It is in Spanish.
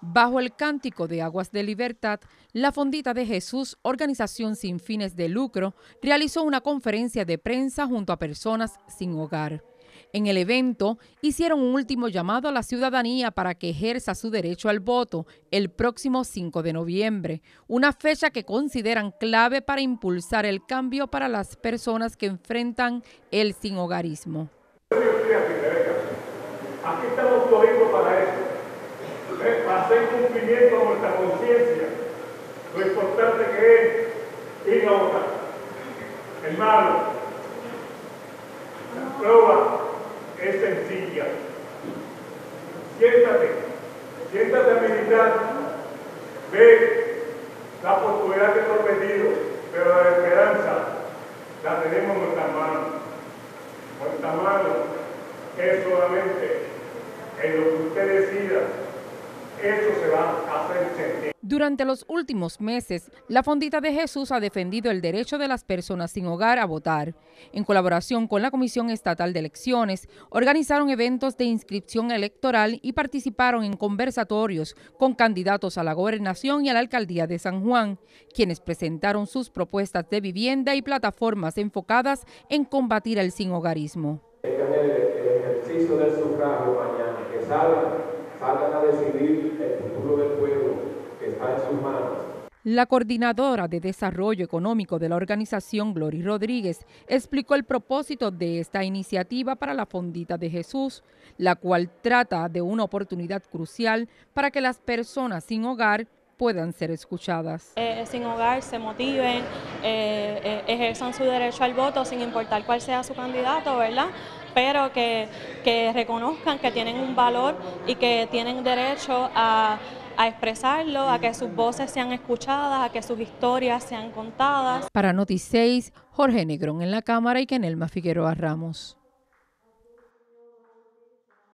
Bajo el cántico de Aguas de Libertad, la Fondita de Jesús, organización sin fines de lucro, realizó una conferencia de prensa junto a personas sin hogar. En el evento hicieron un último llamado a la ciudadanía para que ejerza su derecho al voto el próximo 5 de noviembre, una fecha que consideran clave para impulsar el cambio para las personas que enfrentan el sin hogarismo. Aquí estamos para eso para hacer cumplimiento a nuestra conciencia, lo importante que es ir a votar. Hermano, la prueba es sencilla. Siéntate, siéntate a meditar, ve la oportunidad que he prometido, pero la esperanza la tenemos en nuestras manos. Nuestra mano es solamente en lo que usted decida eso se va a hacer sentir. Durante los últimos meses, la Fondita de Jesús ha defendido el derecho de las personas sin hogar a votar. En colaboración con la Comisión Estatal de Elecciones, organizaron eventos de inscripción electoral y participaron en conversatorios con candidatos a la gobernación y a la alcaldía de San Juan, quienes presentaron sus propuestas de vivienda y plataformas enfocadas en combatir el sin hogarismo. El ejercicio del sufragio mañana, que salgan a decidir el futuro del pueblo que está en sus manos. La coordinadora de Desarrollo Económico de la organización, Glory Rodríguez, explicó el propósito de esta iniciativa para la Fondita de Jesús, la cual trata de una oportunidad crucial para que las personas sin hogar puedan ser escuchadas. Eh, sin hogar se motiven, eh, eh, ejerzan su derecho al voto sin importar cuál sea su candidato, ¿verdad? Pero que, que reconozcan que tienen un valor y que tienen derecho a, a expresarlo, a que sus voces sean escuchadas, a que sus historias sean contadas. Para Noti 6, Jorge Negrón en la Cámara y Kenelma Figueroa Ramos.